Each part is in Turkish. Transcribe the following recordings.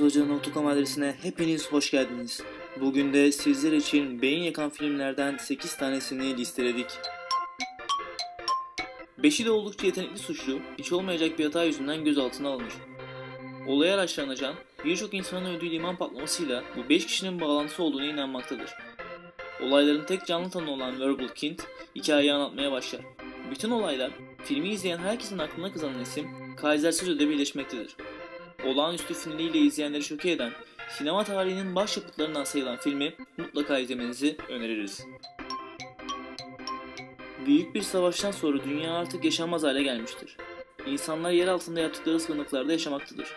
profesörhoca.com adresine hepiniz hoş geldiniz. Bugün de sizler için beyin yakan filmlerden 8 tanesini listeledik. Beşi de oldukça yetenekli suçlu, hiç olmayacak bir hata yüzünden gözaltına alınır. Olaya araştırılacak birçok insanın öldüğü liman patlamasıyla bu 5 kişinin bağlantısı olduğuna inanmaktadır. Olayların tek canlı tanığı olan Verbal Kint hikayeyi anlatmaya başlar. Bütün olaylar filmi izleyen herkesin aklına kazanılan isim Kaiser Sözü'de birleşmektedir. Olağanüstü finaliyle izleyenleri şoke eden, sinema tarihinin başyapıtlarından sayılan filmi mutlaka izlemenizi öneririz. Büyük bir savaştan sonra dünya artık yaşanmaz hale gelmiştir. İnsanlar yer altında yaptıkları sığınaklarda yaşamaktadır.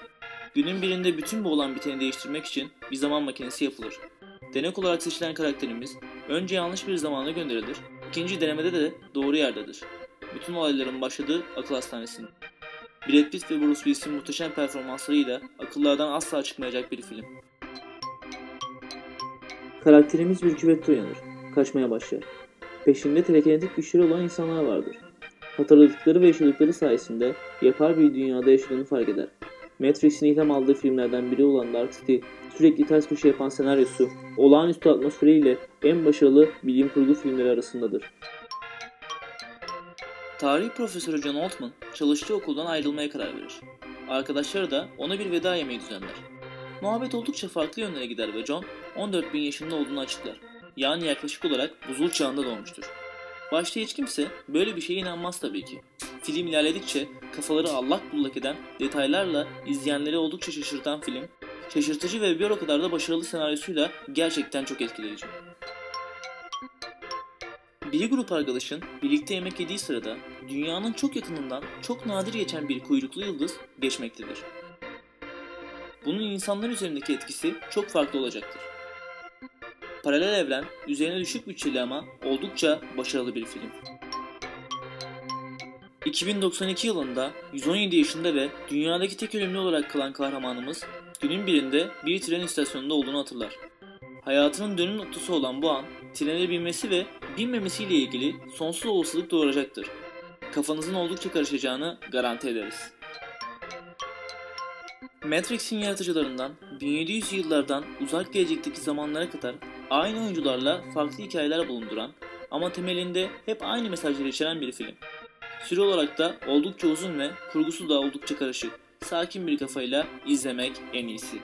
Günün birinde bütün bu olan biteni değiştirmek için bir zaman makinesi yapılır. Denek olarak seçilen karakterimiz önce yanlış bir zamana gönderilir, ikinci denemede de doğru yerdedir. Bütün olayların başladığı akıl hastanesinde. Brad Pitt ve Bruce Willis'in muhteşem performanslarıyla akıllardan asla çıkmayacak bir film. Karakterimiz bir küvette uyanır. Kaçmaya başlar. Peşinde telekinetik güçleri olan insanlar vardır. Hatırladıkları ve yaşadıkları sayesinde yapar bir dünyada yaşadığını fark eder. Matrix'in ilham aldığı filmlerden biri olan Dark City, sürekli ters köşe yapan senaryosu, olağanüstü atmosferiyle en başarılı bilim kurgu filmleri arasındadır. Tarih profesörü John Altman çalıştığı okuldan ayrılmaya karar verir. Arkadaşları da ona bir veda yemeği düzenler. Muhabbet oldukça farklı yönlere gider ve John 14 bin yaşında olduğunu açıklar. Yani yaklaşık olarak buzul çağında doğmuştur. Başta hiç kimse böyle bir şeye inanmaz tabii ki. Film ilerledikçe kafaları allak bullak eden detaylarla izleyenleri oldukça şaşırtan film, şaşırtıcı ve bir o kadar da başarılı senaryosuyla gerçekten çok etkileyici. Bir grup arkadaşın birlikte yemek yediği sırada dünyanın çok yakınından çok nadir geçen bir kuyruklu yıldız geçmektedir. Bunun insanlar üzerindeki etkisi çok farklı olacaktır. Paralel evren üzerine düşük bütçeli ama oldukça başarılı bir film. 2092 yılında 117 yaşında ve dünyadaki tek ölümlü olarak kalan kahramanımız günün birinde bir tren istasyonunda olduğunu hatırlar. Hayatının dönüm noktası olan bu an trene binmesi ve binmemesiyle ilgili sonsuz olasılık doğuracaktır. Kafanızın oldukça karışacağını garanti ederiz. Matrix'in yaratıcılarından 1700 yıllardan uzak gelecekteki zamanlara kadar aynı oyuncularla farklı hikayeler bulunduran ama temelinde hep aynı mesajları içeren bir film. Süre olarak da oldukça uzun ve kurgusu da oldukça karışık. Sakin bir kafayla izlemek en iyisi.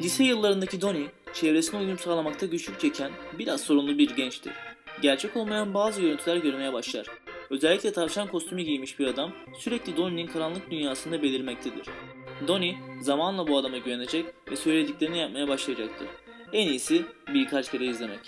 Lise yıllarındaki Donnie, çevresine uyum sağlamakta güçlük çeken biraz sorunlu bir gençtir. Gerçek olmayan bazı görüntüler görmeye başlar. Özellikle tavşan kostümü giymiş bir adam sürekli Donnie'nin karanlık dünyasında belirmektedir. Donnie zamanla bu adama güvenecek ve söylediklerini yapmaya başlayacaktır. En iyisi birkaç kere izlemek.